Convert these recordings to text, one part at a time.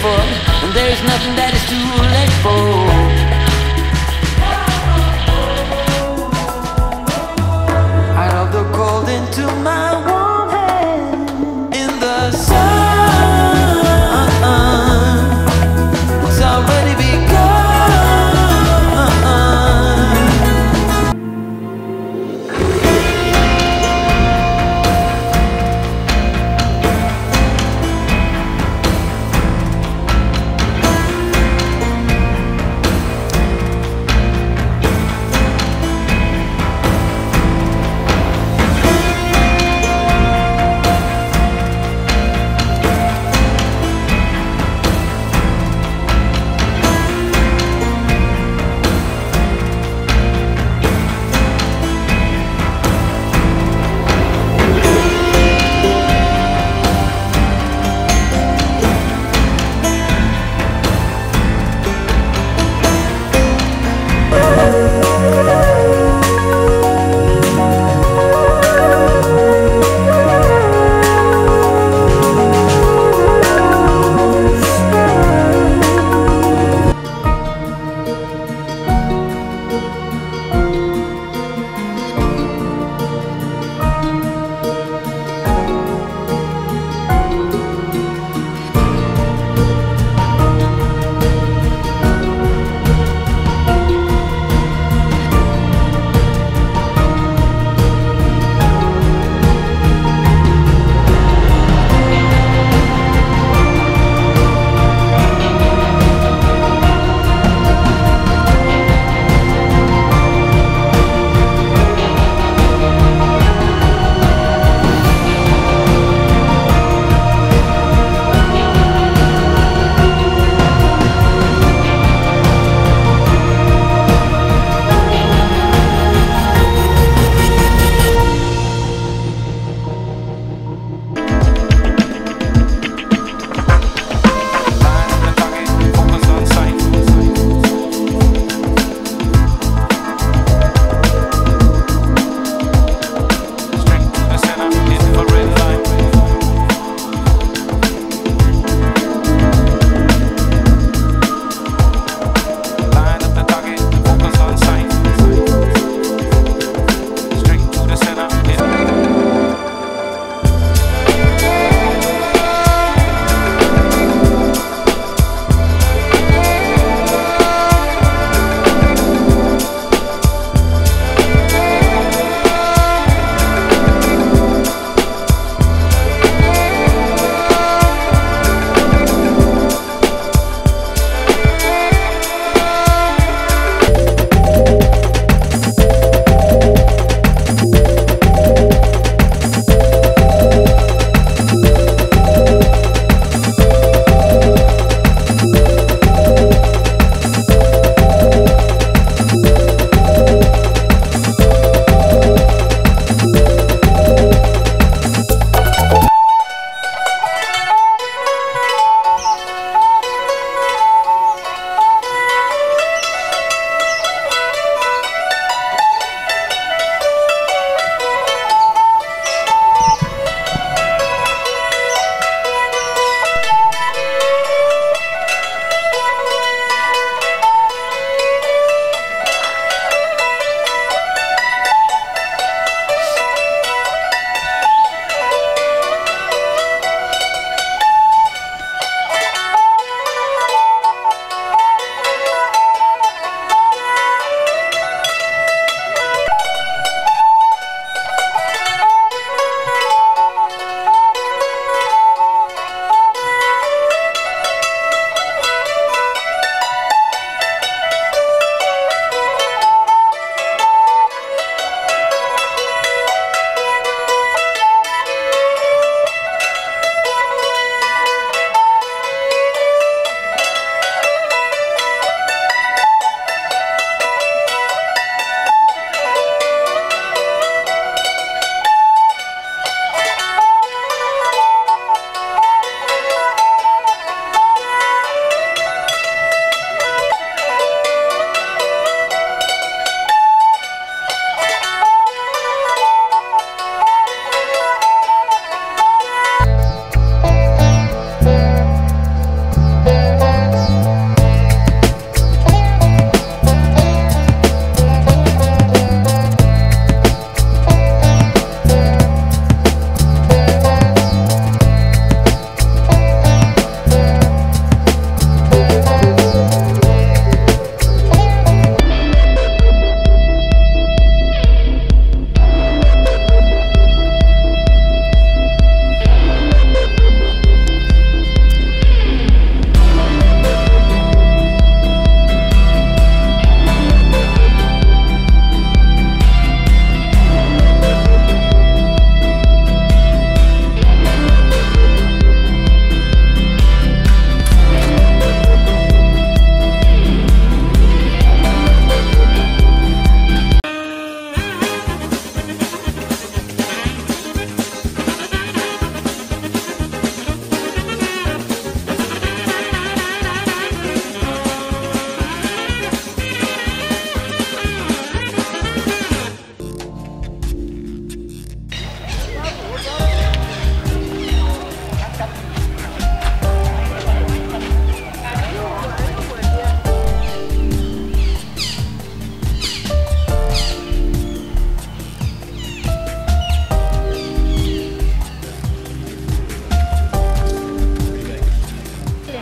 for, and there's nothing that is too late for.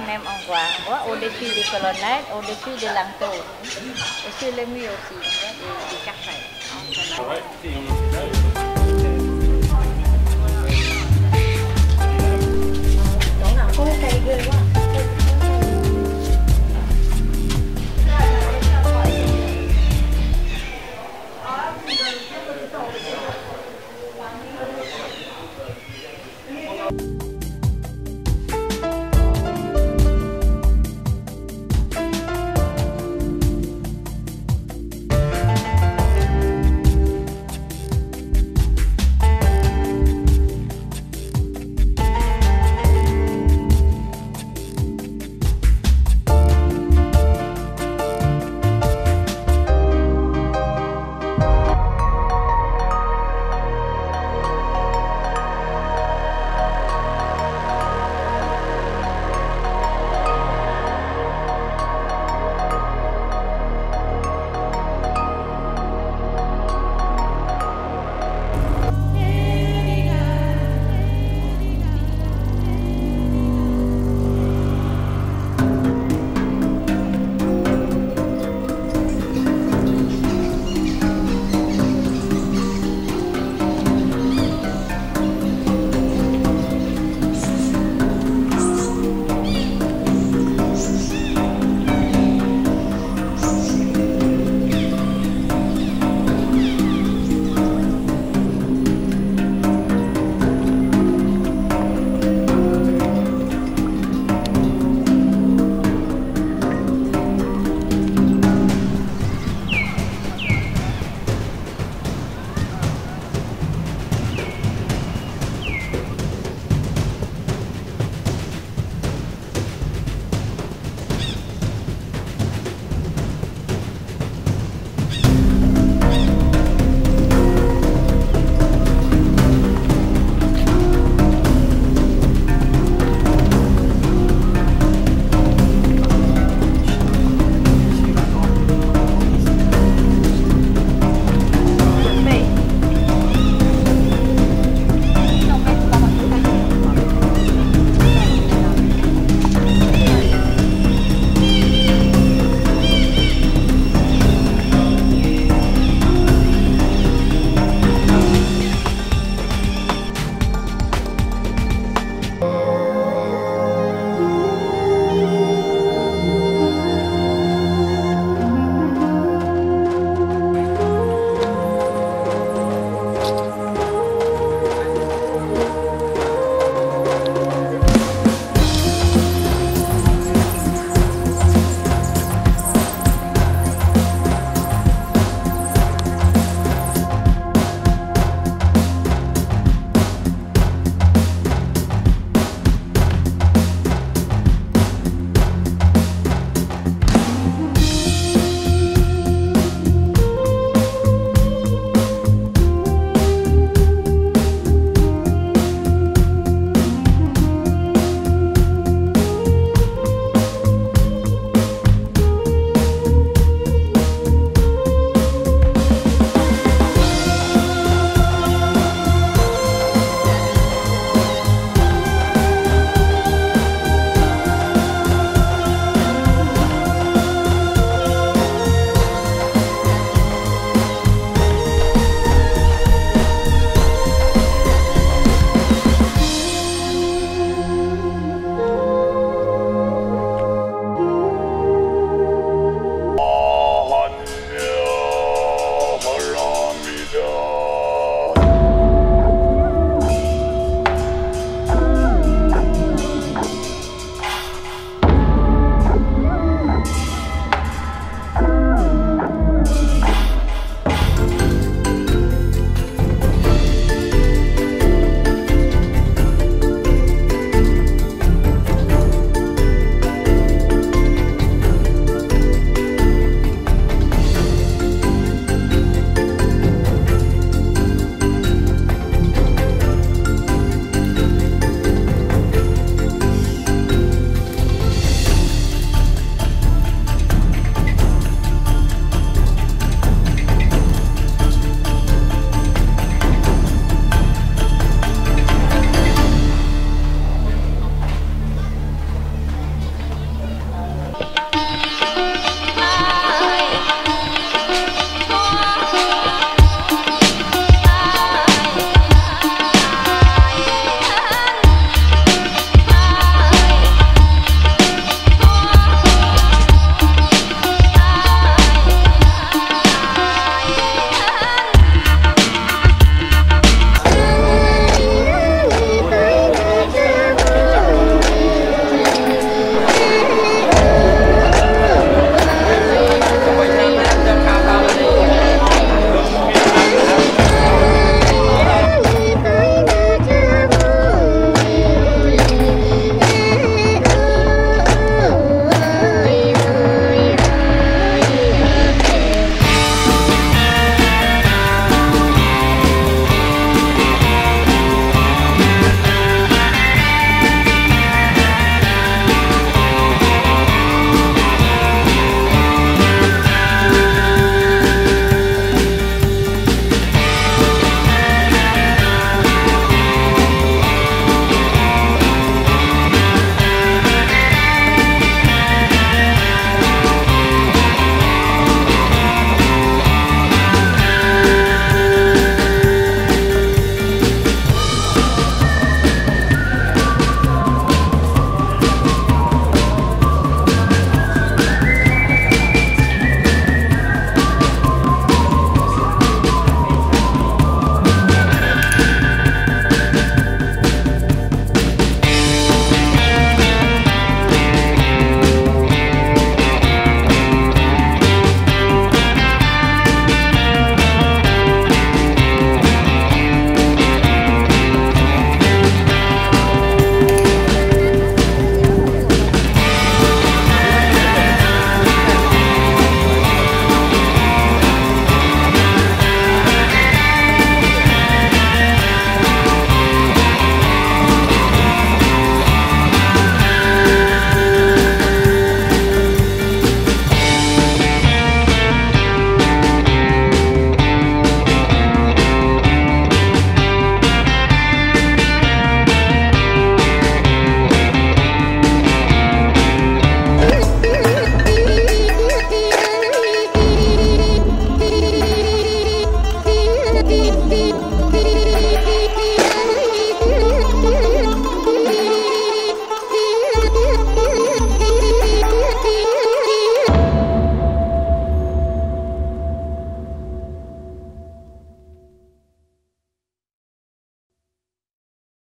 même endroit. Au-dessus des colonnades, au-dessus des linteaux. Au-dessus les murs aussi, des cafés. Đó là cô cây ghê quá